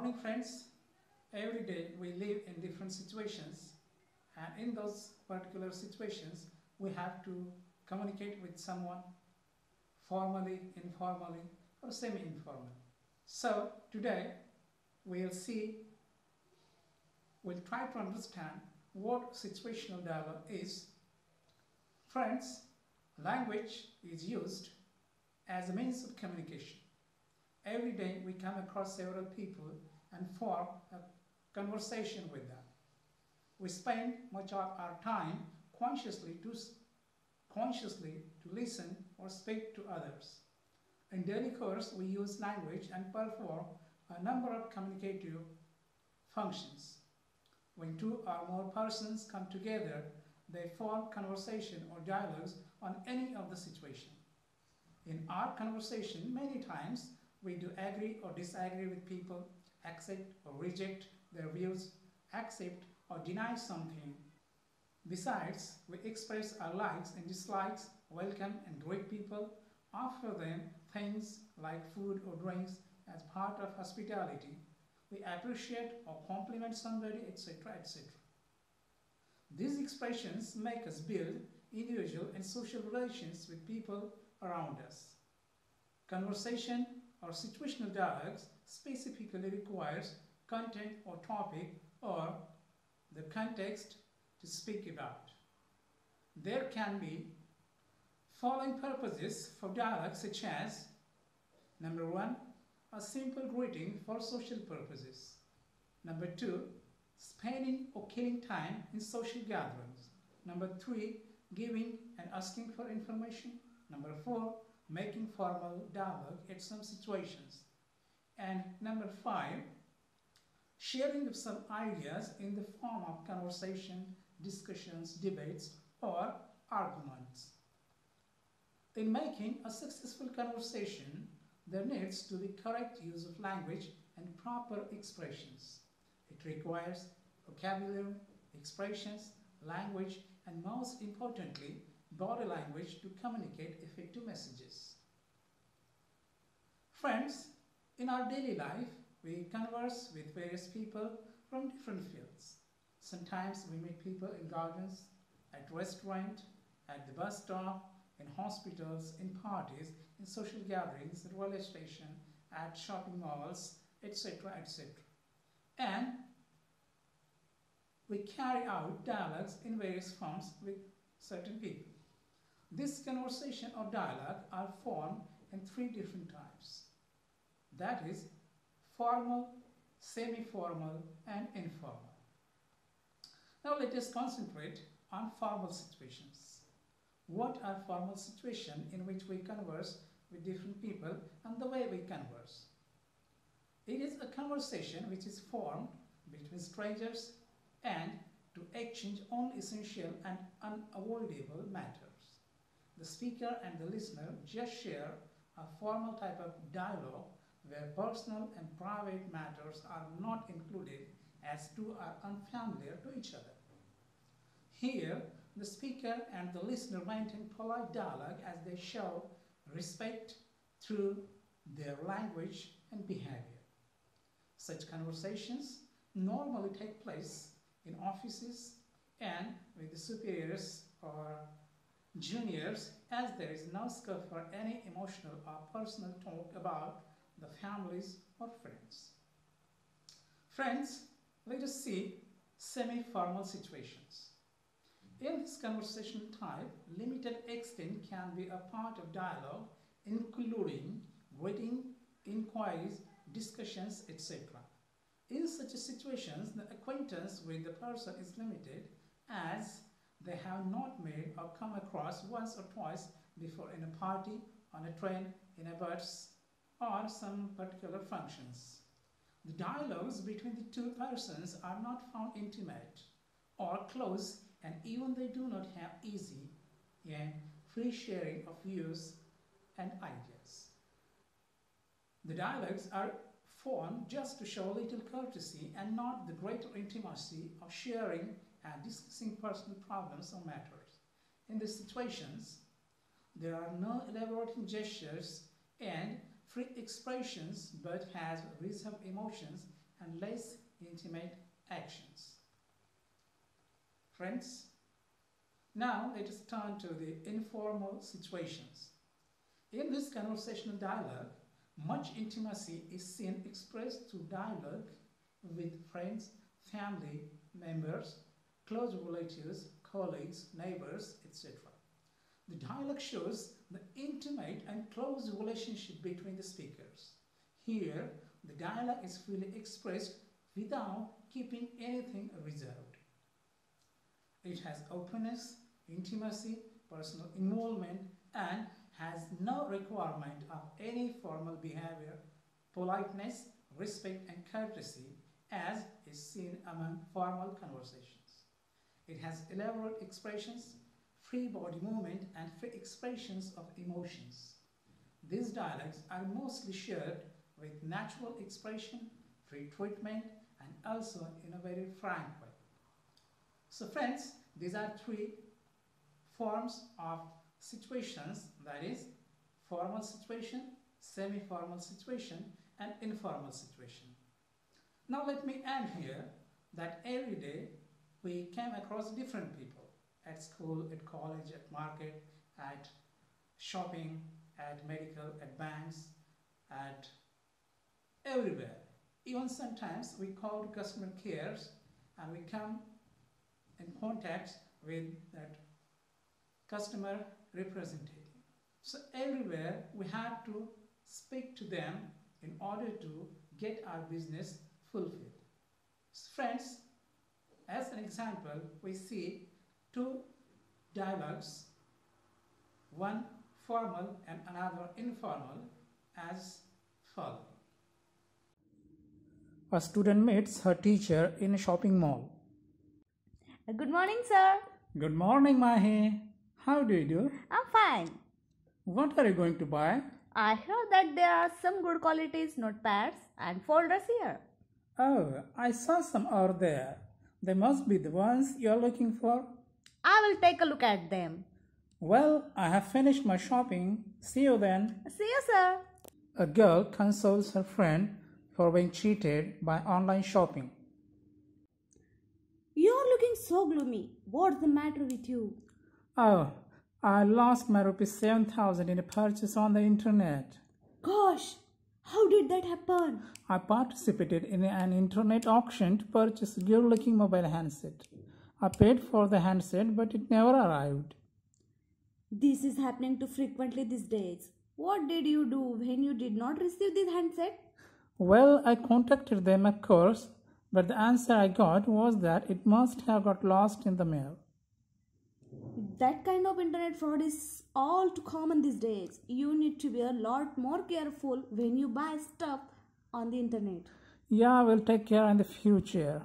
morning friends. Every day we live in different situations and in those particular situations we have to communicate with someone formally, informally or semi-informally. So today we'll see, we'll try to understand what situational dialogue is. Friends, language is used as a means of communication. Every day we come across several people and form a conversation with them. We spend much of our time consciously to, consciously to listen or speak to others. In daily course, we use language and perform a number of communicative functions. When two or more persons come together, they form conversation or dialogues on any of the situation. In our conversation, many times we do agree or disagree with people, accept or reject their views, accept or deny something. Besides, we express our likes and dislikes, welcome and greet people, offer them things like food or drinks as part of hospitality. We appreciate or compliment somebody, etc., etc. These expressions make us build individual and social relations with people around us. Conversation or situational dialogues specifically requires content or topic or the context to speak about. There can be following purposes for dialogue such as number one, a simple greeting for social purposes. Number two, spending or killing time in social gatherings. Number three, giving and asking for information. Number four, making formal dialogue at some situations. And number five, sharing of some ideas in the form of conversation, discussions, debates, or arguments. In making a successful conversation, there needs to be correct use of language and proper expressions. It requires vocabulary, expressions, language, and most importantly, body language to communicate effective messages. Friends, in our daily life, we converse with various people from different fields. Sometimes we meet people in gardens, at restaurant, at the bus stop, in hospitals, in parties, in social gatherings, at railway station, at shopping malls, etc., etc. And we carry out dialogues in various forms with certain people. This conversation or dialogue are formed in three different types. That is formal, semi-formal and informal. Now let us concentrate on formal situations. What are formal situations in which we converse with different people and the way we converse? It is a conversation which is formed between strangers and to exchange only essential and unavoidable matters the speaker and the listener just share a formal type of dialogue where personal and private matters are not included as two are unfamiliar to each other. Here, the speaker and the listener maintain polite dialogue as they show respect through their language and behavior. Such conversations normally take place in offices and with the superiors or juniors as there is no scope for any emotional or personal talk about the families or friends. Friends, let us see semi-formal situations. In this conversation type, limited extent can be a part of dialogue including greeting, inquiries, discussions, etc. In such situations, the acquaintance with the person is limited as they have not made or come across once or twice before in a party, on a train, in a bus, or some particular functions. The dialogues between the two persons are not found intimate or close and even they do not have easy and free sharing of views and ideas. The dialogues are formed just to show little courtesy and not the greater intimacy of sharing and discussing personal problems or matters. In these situations, there are no elaborating gestures and free expressions but has reserved emotions and less intimate actions. Friends, now let us turn to the informal situations. In this conversational dialogue, much intimacy is seen expressed through dialogue with friends, family members, close relatives, colleagues, neighbors, etc. The dialogue shows the intimate and close relationship between the speakers. Here, the dialogue is fully expressed without keeping anything reserved. It has openness, intimacy, personal involvement, and has no requirement of any formal behavior, politeness, respect, and courtesy as is seen among formal conversations. It has elaborate expressions, free body movement, and free expressions of emotions. These dialects are mostly shared with natural expression, free treatment, and also in a very frank way. So friends, these are three forms of situations that is formal situation, semi-formal situation and informal situation. Now let me add here that every day we came across different people at school, at college, at market, at shopping, at medical, at banks, at everywhere. Even sometimes we call to customer cares and we come in contact with that customer representative. So everywhere we have to speak to them in order to get our business fulfilled. Friends, as an example, we see two dialogues, one formal and another informal as follows. A student meets her teacher in a shopping mall. Good morning, sir. Good morning, Mahi. How do you do? I'm fine. What are you going to buy? I heard that there are some good qualities notepads and folders here. Oh, I saw some over there. They must be the ones you're looking for. I will take a look at them. Well, I have finished my shopping. See you then. See you, sir. A girl consoles her friend for being cheated by online shopping. You're looking so gloomy. What's the matter with you? Oh, I lost my rupees 7000 in a purchase on the internet. Gosh, how did that happen? I participated in an internet auction to purchase a good looking mobile handset. I paid for the handset, but it never arrived. This is happening too frequently these days. What did you do when you did not receive this handset? Well, I contacted them, of course, but the answer I got was that it must have got lost in the mail. That kind of internet fraud is all too common these days. You need to be a lot more careful when you buy stuff on the internet. Yeah, we'll take care in the future.